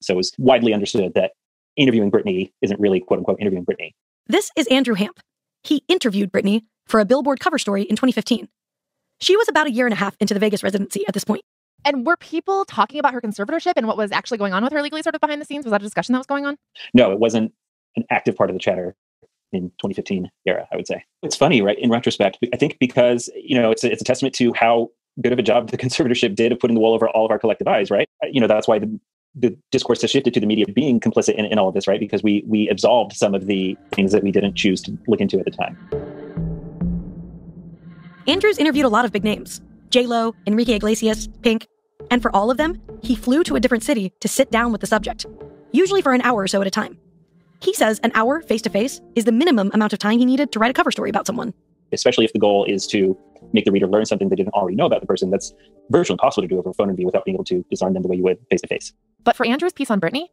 So it was widely understood that interviewing Britney isn't really quote unquote interviewing Britney. This is Andrew Hampp. He interviewed Britney for a Billboard cover story in 2015. She was about a year and a half into the Vegas residency at this point. And were people talking about her conservatorship and what was actually going on with her legally, sort of behind the scenes? Was that a discussion that was going on? No, it wasn't an active part of the chatter in 2015 era, I would say. It's funny, right? In retrospect, I think because, you know, it's a, it's a testament to how good of a job the conservatorship did of putting the wool over all of our collective eyes, right? You know, that's why the, the discourse has shifted to the media being complicit in, in all of this, right? Because we we absolved some of the things that we didn't choose to look into at the time. Andrews interviewed a lot of big names J Lo, Enrique Iglesias, Pink, and for all of them, he flew to a different city to sit down with the subject, usually for an hour or so at a time. He says an hour face to face is the minimum amount of time he needed to write a cover story about someone. Especially if the goal is to make the reader learn something they didn't already know about the person. That's virtually impossible to do over a phone interview without being able to disarm them the way you would face to face. But for Andrew's piece on Britney,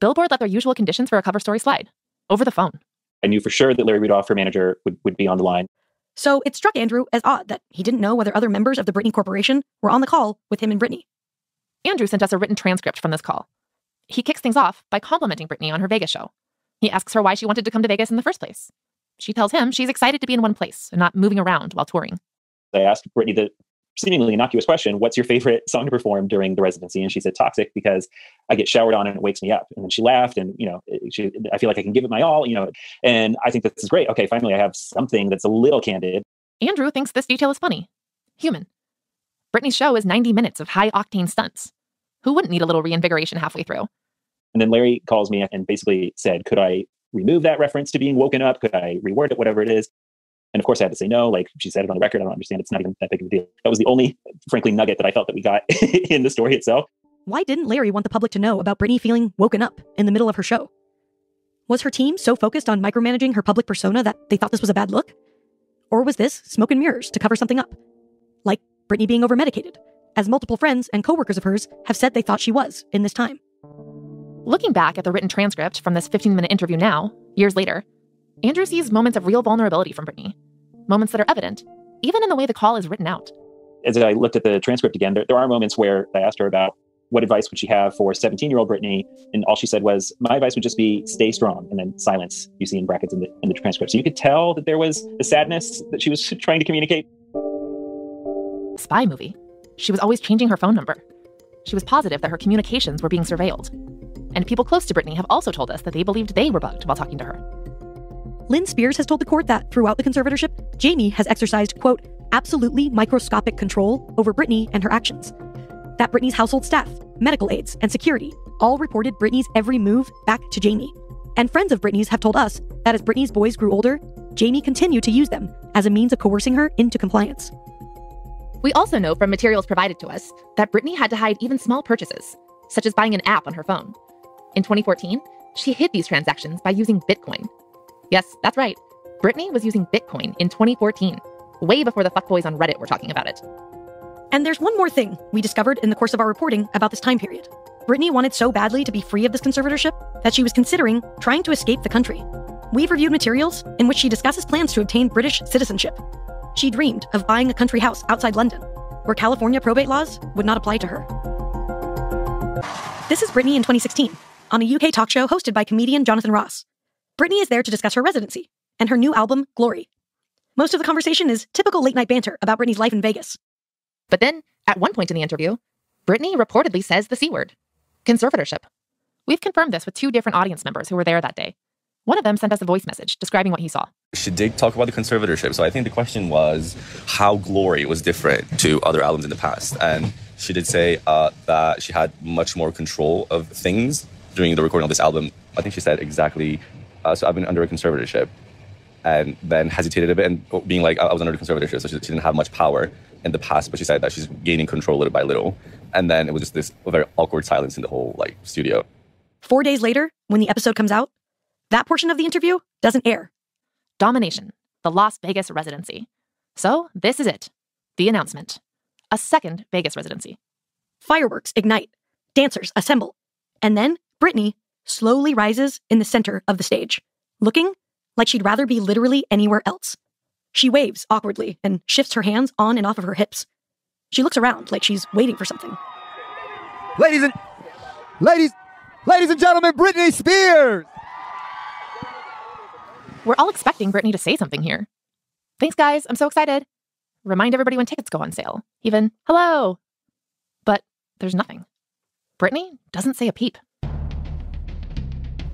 Billboard let their usual conditions for a cover story slide over the phone. I knew for sure that Larry Rudolph, her manager, would, would be on the line. So it struck Andrew as odd that he didn't know whether other members of the Britney Corporation were on the call with him and Britney. Andrew sent us a written transcript from this call. He kicks things off by complimenting Britney on her Vegas show. He asks her why she wanted to come to Vegas in the first place. She tells him she's excited to be in one place and not moving around while touring. I asked Britney the seemingly innocuous question, What's your favorite song to perform during the residency? And she said, Toxic, because I get showered on and it wakes me up. And then she laughed, and, you know, she, I feel like I can give it my all, you know, and I think this is great. Okay, finally, I have something that's a little candid. Andrew thinks this detail is funny, human. Britney's show is 90 minutes of high octane stunts. Who wouldn't need a little reinvigoration halfway through? And then Larry calls me and basically said, Could I remove that reference to being woken up? Could I reword it, whatever it is? And of course, I had to say no. Like she said it on the record. I don't understand. It's not even that big of a deal. That was the only, frankly, nugget that I felt that we got in the story itself. Why didn't Larry want the public to know about Britney feeling woken up in the middle of her show? Was her team so focused on micromanaging her public persona that they thought this was a bad look? Or was this smoke and mirrors to cover something up? Like Britney being overmedicated, as multiple friends and coworkers of hers have said they thought she was in this time. Looking back at the written transcript from this 15 minute interview now, years later, Andrew sees moments of real vulnerability from Britney, moments that are evident, even in the way the call is written out. As I looked at the transcript again, there, there are moments where I asked her about what advice would she have for 17 year old Britney? And all she said was, My advice would just be stay strong, and then silence, you see in brackets in the, in the transcript. So you could tell that there was the sadness that she was trying to communicate. Spy movie. She was always changing her phone number. She was positive that her communications were being surveilled. And people close to Britney have also told us that they believed they were bugged while talking to her. Lynn Spears has told the court that throughout the conservatorship, Jamie has exercised, quote, absolutely microscopic control over Britney and her actions. That Britney's household staff, medical aides, and security all reported Britney's every move back to Jamie. And friends of Britney's have told us that as Britney's boys grew older, Jamie continued to use them as a means of coercing her into compliance. We also know from materials provided to us that Britney had to hide even small purchases, such as buying an app on her phone. In 2014, she hid these transactions by using Bitcoin. Yes, that's right. Britney was using Bitcoin in 2014, way before the fuckboys on Reddit were talking about it. And there's one more thing we discovered in the course of our reporting about this time period. Britney wanted so badly to be free of this conservatorship that she was considering trying to escape the country. We've reviewed materials in which she discusses plans to obtain British citizenship. She dreamed of buying a country house outside London, where California probate laws would not apply to her. This is Britney in 2016, on a UK talk show hosted by comedian Jonathan Ross. Britney is there to discuss her residency and her new album, Glory. Most of the conversation is typical late night banter about Britney's life in Vegas. But then, at one point in the interview, Britney reportedly says the C word conservatorship. We've confirmed this with two different audience members who were there that day. One of them sent us a voice message describing what he saw. She did talk about the conservatorship. So I think the question was how Glory was different to other albums in the past. And she did say uh, that she had much more control of things during the recording of this album. I think she said exactly, uh, so I've been under a conservatorship. And then hesitated a bit and being like, I was under a conservatorship, so she, she didn't have much power in the past, but she said that she's gaining control little by little. And then it was just this very awkward silence in the whole like studio. Four days later, when the episode comes out, that portion of the interview doesn't air. Domination, the Las Vegas residency. So this is it the announcement. A second Vegas residency. Fireworks ignite, dancers assemble, and then Britney slowly rises in the center of the stage, looking like she'd rather be literally anywhere else. She waves awkwardly and shifts her hands on and off of her hips. She looks around like she's waiting for something. Ladies and ladies, Ladies and gentlemen, Britney Spears! We're all expecting Britney to say something here. Thanks, guys. I'm so excited. Remind everybody when tickets go on sale. Even, hello. But there's nothing. Britney doesn't say a peep.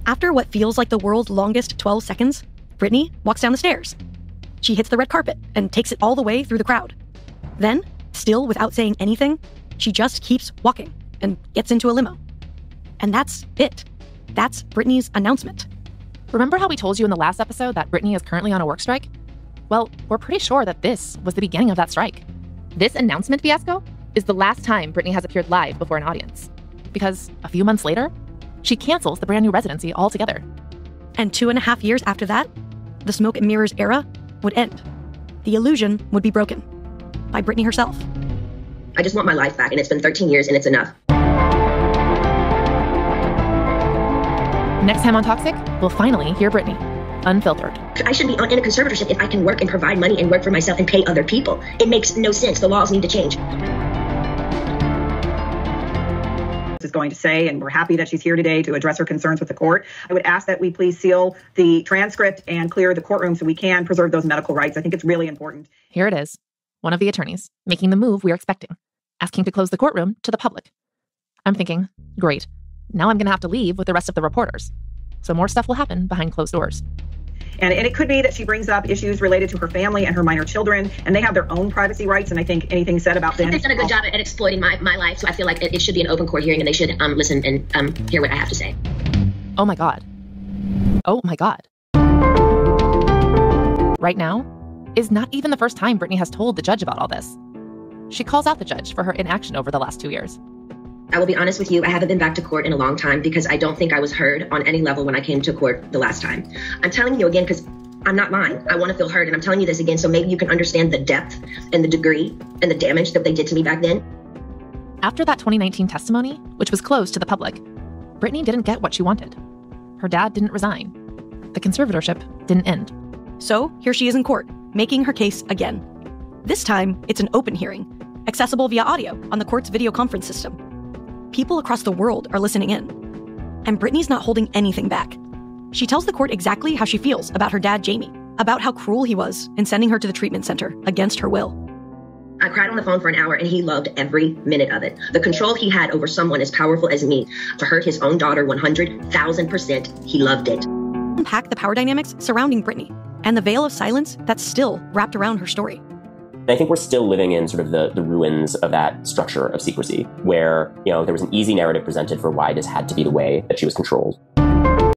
After what feels like the world's longest 12 seconds, Britney walks down the stairs. She hits the red carpet and takes it all the way through the crowd. Then, still without saying anything, she just keeps walking and gets into a limo. And that's it. That's Britney's announcement. Remember how we told you in the last episode that Britney is currently on a work strike? Well, we're pretty sure that this was the beginning of that strike. This announcement fiasco is the last time Britney has appeared live before an audience. Because a few months later, she cancels the brand new residency altogether. And two and a half years after that, the smoke and mirrors era would end. The illusion would be broken by Britney herself. I just want my life back, and it's been 13 years, and it's enough. Next time on Toxic, we'll finally hear Britney, unfiltered. I should be in a conservatorship if I can work and provide money and work for myself and pay other people. It makes no sense. The laws need to change. Going to say, and we're happy that she's here today to address her concerns with the court. I would ask that we please seal the transcript and clear the courtroom so we can preserve those medical rights. I think it's really important. Here it is one of the attorneys making the move we are expecting, asking to close the courtroom to the public. I'm thinking, great. Now I'm going to have to leave with the rest of the reporters. So more stuff will happen behind closed doors. And, and it could be that she brings up issues related to her family and her minor children, and they have their own privacy rights. And I think anything said about them. They've done a good job at exploiting my, my life, so I feel like it, it should be an open court hearing and they should um, listen and um, hear what I have to say. Oh my God. Oh my God. Right now is not even the first time Britney has told the judge about all this. She calls out the judge for her inaction over the last two years. I will be honest with you, I haven't been back to court in a long time because I don't think I was heard on any level when I came to court the last time. I'm telling you again because I'm not lying. I want to feel heard, and I'm telling you this again so maybe you can understand the depth and the degree and the damage that they did to me back then. After that 2019 testimony, which was closed to the public, Britney didn't get what she wanted. Her dad didn't resign. The conservatorship didn't end. So here she is in court, making her case again. This time, it's an open hearing, accessible via audio on the court's video conference system people across the world are listening in. And Britney's not holding anything back. She tells the court exactly how she feels about her dad, Jamie, about how cruel he was in sending her to the treatment center against her will. I cried on the phone for an hour and he loved every minute of it. The control he had over someone as powerful as me to hurt his own daughter 100,000%, he loved it. Unpack the power dynamics surrounding Britney and the veil of silence that's still wrapped around her story. I think we're still living in sort of the, the ruins of that structure of secrecy, where, you know, there was an easy narrative presented for why this had to be the way that she was controlled.